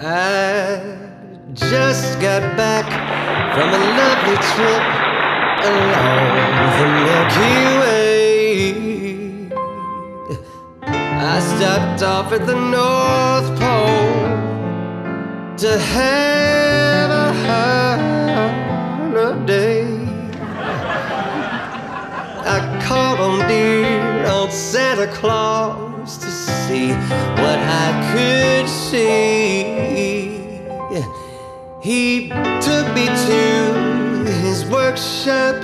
I just got back from a lovely trip along the Milky Way. I stopped off at the North Pole to have a holiday. I called on dear old Santa Claus to see what I could see. He took me to his workshop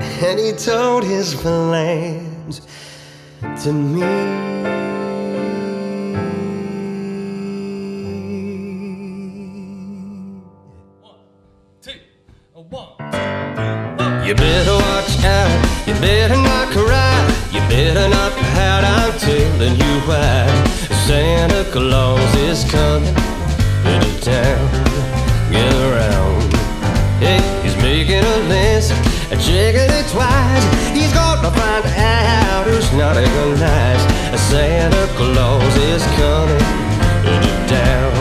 and he told his plans to me. You better watch out, you better not cry, list, checking it twice. He's gonna find out who's naughty or nice. Santa Claus is coming into town.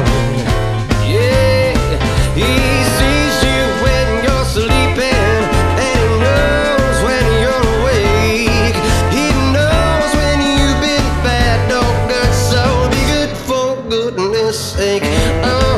Yeah, he sees you when you're sleeping, and he knows when you're awake. He knows when you've been bad, no good, so be good for goodness sake. Oh,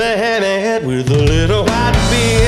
with a little white beard.